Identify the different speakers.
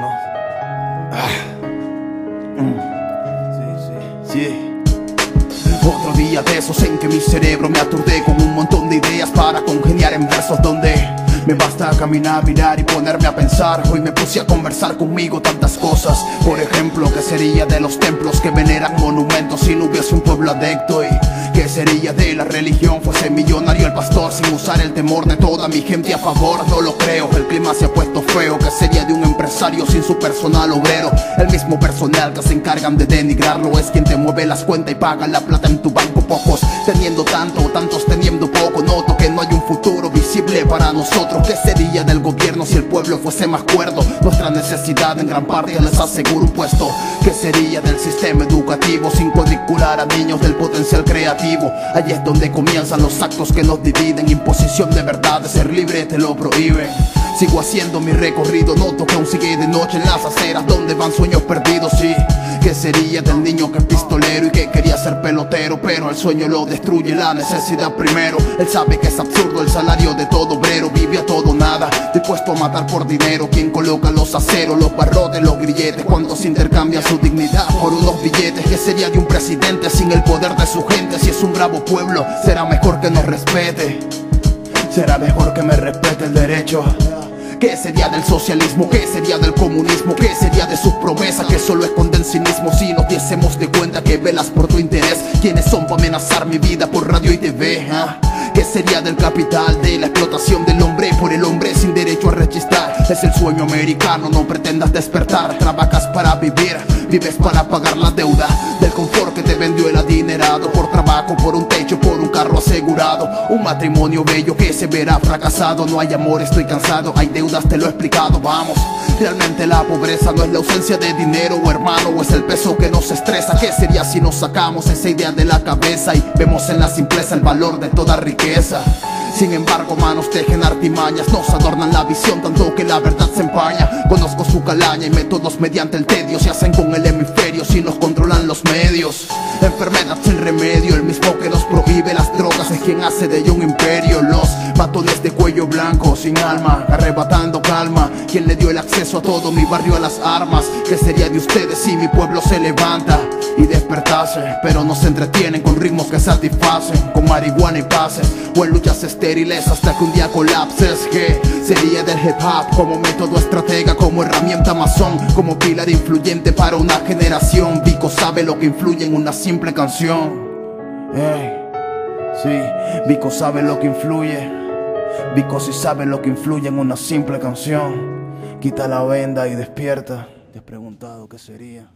Speaker 1: Ah. Mm. Otro día de esos en que mi cerebro me aturdé con un montón de ideas para congeniar en versos donde me basta caminar, mirar y ponerme a pensar. Hoy me puse a conversar conmigo tantas cosas. Por ejemplo, ¿qué sería de los templos que veneran monumentos si no hubiese un pueblo adecto? ¿Y qué sería de la religión? Fuese millonario el pastor sin usar el temor de toda mi gente a favor. No lo creo, el clima se ha puesto feo. ¿Qué sería de un empresario sin su personal obrero? El mismo personal que se encargan de denigrarlo es quien te mueve las cuentas y paga la plata en tu banco. Pocos teniendo tanto, tantos teniendo poco. Noto que no hay un futuro para nosotros. ¿Qué sería del gobierno si el pueblo fuese más cuerdo? Nuestra necesidad en gran parte les asegura un puesto. ¿Qué sería del sistema educativo sin cuadricular a niños del potencial creativo? Allí es donde comienzan los actos que nos dividen. Imposición de verdad, de ser libre te lo prohíben. Sigo haciendo mi recorrido, noto que aún sigue de noche en las aceras donde van sueños perdidos. Sí, ¿qué sería del niño que es pistolero y que quería ser pelotero? Pero el sueño lo destruye la necesidad primero. Él sabe que es absurdo el salario de todo obrero, vive a todo nada, dispuesto a matar por dinero. Quien coloca los aceros, los barrotes, los grilletes? ¿Cuántos intercambian su dignidad por unos billetes? ¿Qué sería de un presidente sin el poder de su gente? Si es un bravo pueblo, será mejor que nos respete. Será mejor que me respete el derecho. ¿Qué sería del socialismo? ¿Qué sería del comunismo? ¿Qué sería de sus promesas que solo esconden cinismo? Si nos diésemos de cuenta que velas por tu interés, ¿quiénes son para amenazar mi vida por radio y TV? ah? ¿Qué sería del capital, de la explotación del hombre por el hombre sin derecho a registrar? Es el sueño americano, no pretendas despertar. Trabajas para vivir, vives para pagar la deuda del confort que te vendió el adinerado. Por trabajo, por un techo, por un Un matrimonio bello que se verá fracasado. No hay amor, estoy cansado. Hay deudas, te lo he explicado, vamos. Realmente la pobreza no es la ausencia de dinero hermano, o es el peso que nos estresa. ¿Qué sería si nos sacamos esa idea de la cabeza y vemos en la simpleza el valor de toda riqueza? Sin embargo, manos tejen artimañas, nos adornan la visión tanto que la verdad se empaña. Conozco su calaña y métodos mediante el tedio se hacen con el hemisferio si nos controlan los medios. Enfermedad sin remedio, hace de un imperio. Los matones de cuello blanco, sin alma, arrebatando calma. Quien le dio el acceso a todo mi barrio a las armas. ¿Qué sería de ustedes si mi pueblo se levanta? y despertase Pero no se entretienen con ritmos que satisfacen Con marihuana y pases O en luchas estériles hasta que un día colapses Que sería del hip hop como método estratega Como herramienta masón Como pilar influyente para una generación Vico sabe lo que influye en una simple canción Ey, Sí, Vico sabe lo que influye. Vico sí sabe lo que influye en una simple canción. Quita la venda y despierta. Te has preguntado qué sería